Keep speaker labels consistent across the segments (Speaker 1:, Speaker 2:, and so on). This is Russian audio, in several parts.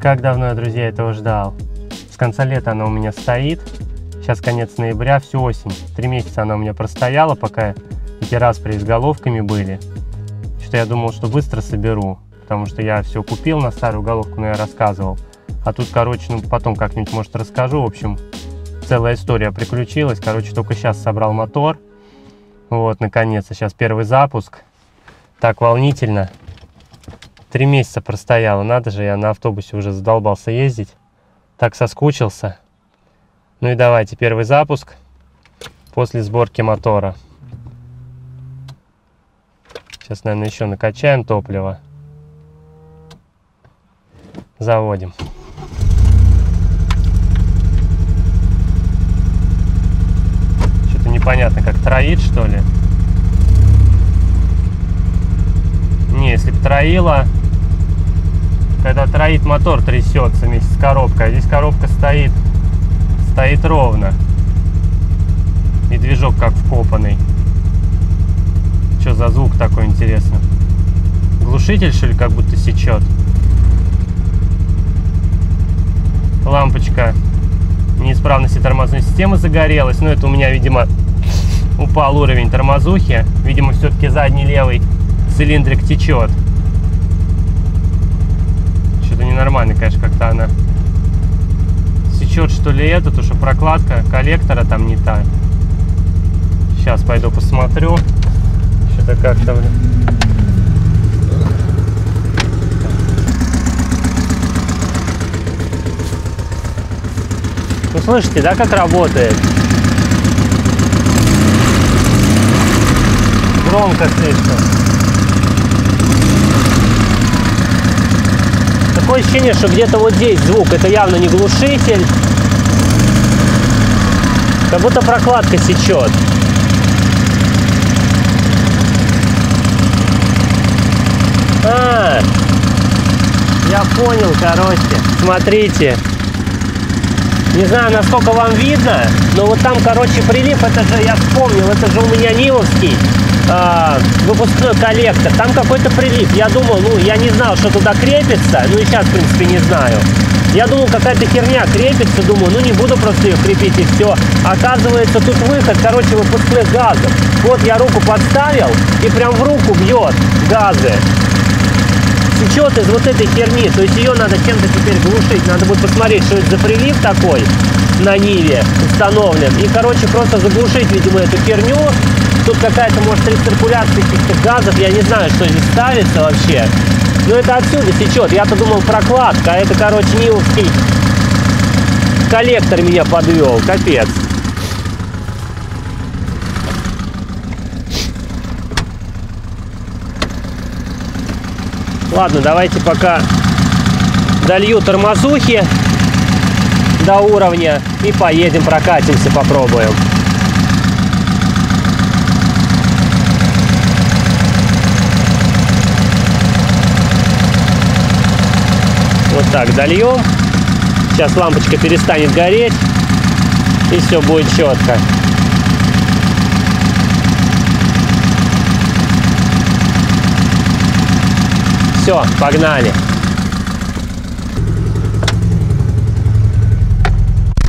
Speaker 1: Как давно я, друзья, этого ждал. С конца лета она у меня стоит. Сейчас конец ноября, всю осень. Три месяца она у меня простояла, пока эти распри с головками были. Что-то я думал, что быстро соберу, потому что я все купил на старую головку, но я рассказывал. А тут, короче, ну потом как-нибудь, может, расскажу. В общем, целая история приключилась. Короче, только сейчас собрал мотор. Вот, наконец-то. Сейчас первый запуск. Так волнительно. Три месяца простояла. Надо же, я на автобусе уже задолбался ездить. Так соскучился. Ну и давайте, первый запуск после сборки мотора. Сейчас, наверное, еще накачаем топливо. Заводим. Что-то непонятно, как троит, что ли. Не, если бы троило, когда троит мотор трясется вместе с коробкой, а здесь коробка стоит, стоит ровно. И движок как вкопанный. Что за звук такой интересный? Глушитель, что ли, как будто сечет? Лампочка неисправности тормозной системы загорелась. Но это у меня, видимо, упал уровень тормозухи. Видимо, все-таки задний левый цилиндрик течет. Что-то ненормально, конечно, как-то она сечет, что ли, это, то что прокладка коллектора там не та. Сейчас пойду посмотрю. Что-то как-то. Ну, слышите, да, как работает? Громко слишком. Такое ощущение, что где-то вот здесь звук. Это явно не глушитель. Как будто прокладка сечет. А, я понял, короче. Смотрите. Не знаю, насколько вам видно, но вот там, короче, прилив, это же, я вспомнил, это же у меня Нивовский э, выпускной коллектор. Там какой-то прилив. Я думал, ну, я не знал, что туда крепится, ну и сейчас, в принципе, не знаю. Я думал, какая-то херня крепится, думаю, ну не буду просто ее крепить и все. Оказывается, тут выход, короче, выпускных газов. Вот я руку подставил, и прям в руку бьет газы сечет из вот этой херни. То есть ее надо чем-то теперь глушить. Надо будет посмотреть, что это за прилив такой на Ниве установлен. И, короче, просто заглушить, видимо, эту херню. Тут какая-то, может, рециркуляция каких-то газов. Я не знаю, что здесь ставится вообще. Но это отсюда сечет. Я-то думал прокладка, а это, короче, Нивовский коллектор меня подвел. Капец. Ладно, давайте пока долью тормозухи до уровня и поедем прокатимся, попробуем. Вот так дольем. Сейчас лампочка перестанет гореть и все будет четко. Все, погнали.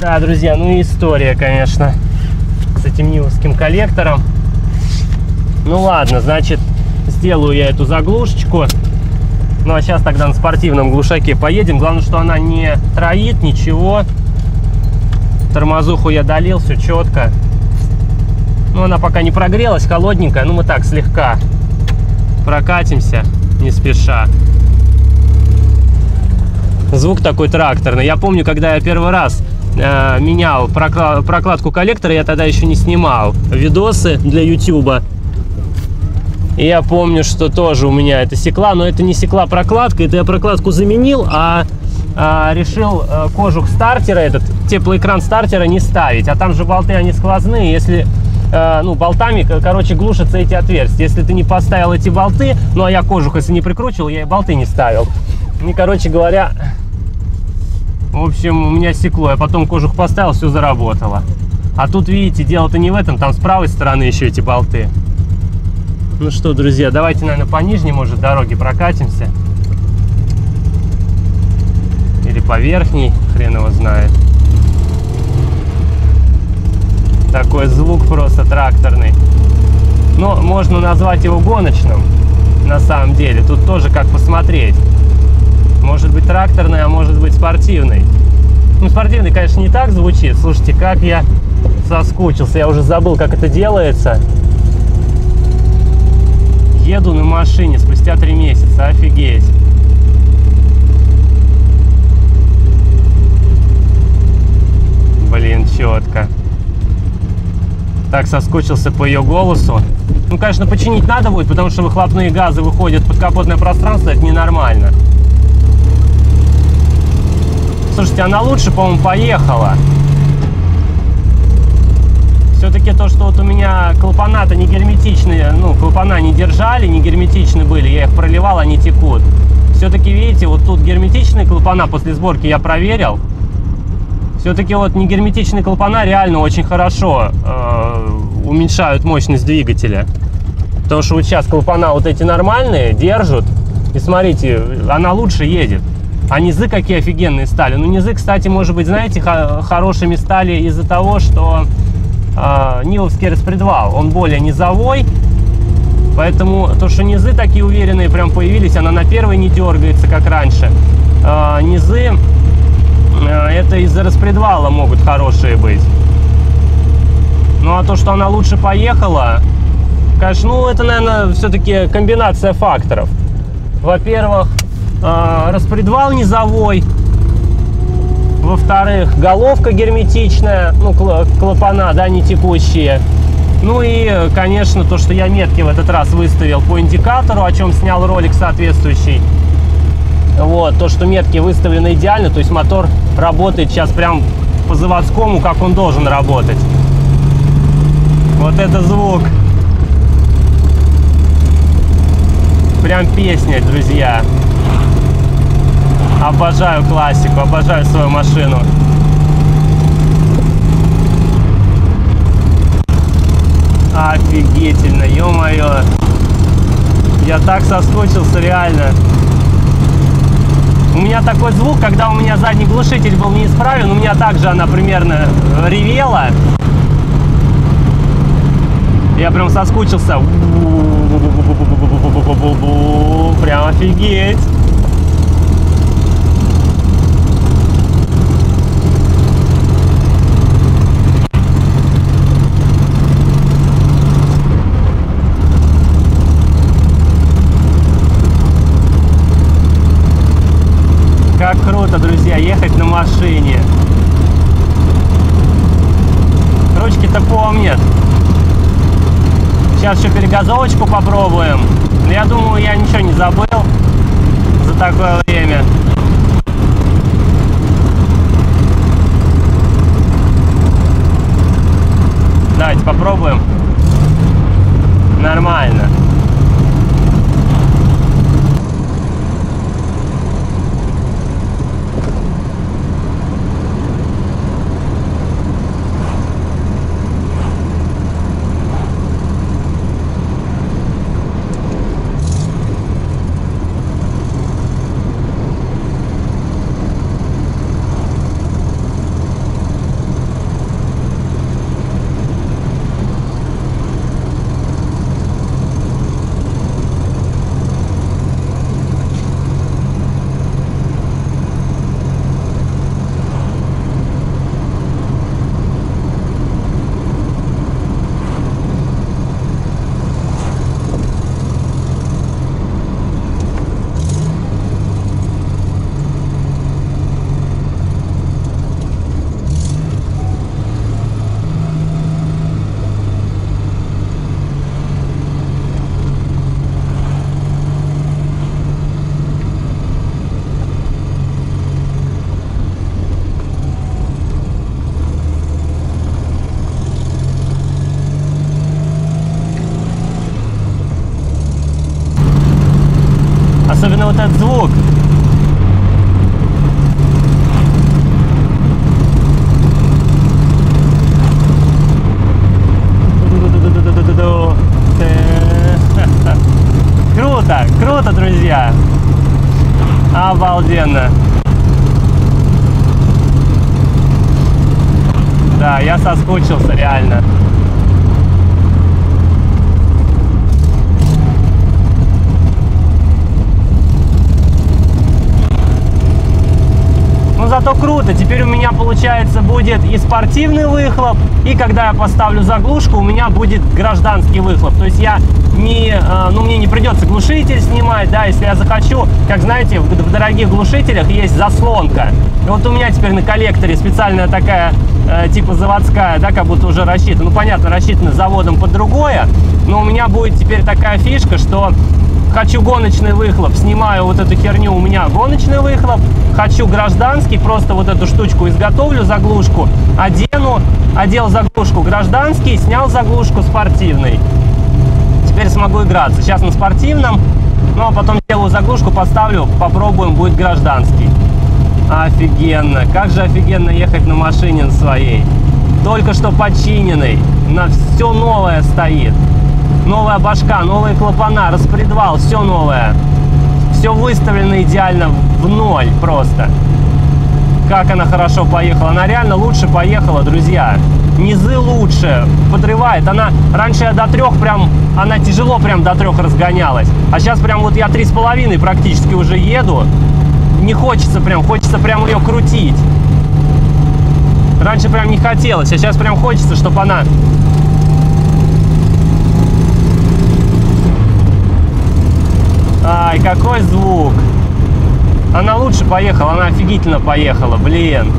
Speaker 1: Да, друзья, ну история, конечно, с этим Нивовским коллектором. Ну ладно, значит, сделаю я эту заглушечку. Ну а сейчас тогда на спортивном глушаке поедем. Главное, что она не троит, ничего. Тормозуху я долил, все четко. Ну, она пока не прогрелась, холодненькая. Ну, мы так слегка прокатимся не спеша. Звук такой тракторный. Я помню, когда я первый раз э, менял прокладку коллектора, я тогда еще не снимал видосы для YouTube. И я помню, что тоже у меня это секла, но это не секла прокладка, это я прокладку заменил, а, а решил а, кожух стартера, этот теплоэкран стартера не ставить. А там же болты, они сквозные, если Э, ну, болтами, короче, глушатся эти отверстия. Если ты не поставил эти болты, ну, а я кожух, если не прикручивал, я и болты не ставил. И, короче говоря, в общем, у меня стекло. Я потом кожух поставил, все заработало. А тут, видите, дело-то не в этом, там с правой стороны еще эти болты. Ну что, друзья, давайте, наверное, по нижней, может, дороге прокатимся. Или по верхней, хрен его знает. Такой звук просто тракторный. Но можно назвать его гоночным на самом деле. Тут тоже как посмотреть. Может быть тракторный, а может быть спортивный. Ну, спортивный, конечно, не так звучит. Слушайте, как я соскучился. Я уже забыл, как это делается. Еду на машине спустя три месяца. Офигеть. Блин, четко так соскучился по ее голосу. Ну, конечно, починить надо будет, потому что выхлопные газы выходят под капотное пространство, это ненормально. Слушайте, она лучше, по-моему, поехала. Все-таки то, что вот у меня клапана-то не герметичные, ну, клапана не держали, не герметичны были, я их проливал, они текут. Все-таки, видите, вот тут герметичные клапана после сборки я проверил. Все-таки вот негерметичные клапана реально очень хорошо э, уменьшают мощность двигателя. Потому что вот сейчас клапана вот эти нормальные держат. И смотрите, она лучше едет. А низы какие офигенные стали. Ну, низы, кстати, может быть, знаете, хорошими стали из-за того, что э, Ниловский распредвал, он более низовой. Поэтому то, что низы такие уверенные прям появились, она на первой не дергается, как раньше. Э, низы Э, это из-за распредвала могут хорошие быть. Ну а то, что она лучше поехала, конечно, ну это, наверное, все-таки комбинация факторов. Во-первых, э, распредвал низовой. Во-вторых, головка герметичная, ну, клапана, да, не текущие. Ну и, конечно, то, что я метки в этот раз выставил по индикатору, о чем снял ролик соответствующий. Вот, то, что метки выставлены идеально, то есть мотор работает сейчас прям по заводскому, как он должен работать. Вот это звук. Прям песня, друзья. Обожаю классику, обожаю свою машину. Офигительно, ё-моё. Я так соскучился, реально. У меня такой звук, когда у меня задний глушитель был неисправен, у меня также она примерно ревела. Я прям соскучился. Прям офигеть. Забыл за такое время. Давайте попробуем. Нормально. Особенно вот этот звук. Круто, круто, друзья. Обалденно. Да, я соскучился реально. Но круто. Теперь у меня получается будет и спортивный выхлоп, и когда я поставлю заглушку, у меня будет гражданский выхлоп. То есть я не, э, ну мне не придется глушитель снимать, да, если я захочу. Как знаете, в, в дорогих глушителях есть заслонка. И вот у меня теперь на коллекторе специальная такая э, типа заводская, да, как будто уже рассчитана. Ну понятно, рассчитана заводом под другое, но у меня будет теперь такая фишка, что хочу гоночный выхлоп, снимаю вот эту херню, у меня гоночный выхлоп, хочу гражданский, просто вот эту штучку изготовлю, заглушку, одену, одел заглушку гражданский, снял заглушку спортивный. Теперь смогу играться. Сейчас на спортивном, ну а потом делаю заглушку, поставлю, попробуем, будет гражданский. Офигенно, как же офигенно ехать на машине своей. Только что починенный, на все новое стоит новая башка, новые клапана, распредвал, все новое. Все выставлено идеально в ноль просто. Как она хорошо поехала. Она реально лучше поехала, друзья. Низы лучше, подрывает. Она раньше я до трех прям, она тяжело прям до трех разгонялась. А сейчас прям вот я три с половиной практически уже еду. Не хочется прям, хочется прям ее крутить. Раньше прям не хотелось, а сейчас прям хочется, чтобы она Она лучше поехала, она офигительно поехала, блин.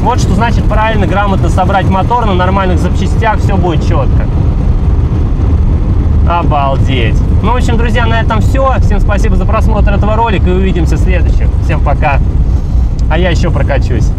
Speaker 1: Вот что значит правильно, грамотно собрать мотор на нормальных запчастях, все будет четко. Обалдеть. Ну, в общем, друзья, на этом все. Всем спасибо за просмотр этого ролика и увидимся в следующем. Всем пока. А я еще прокачусь.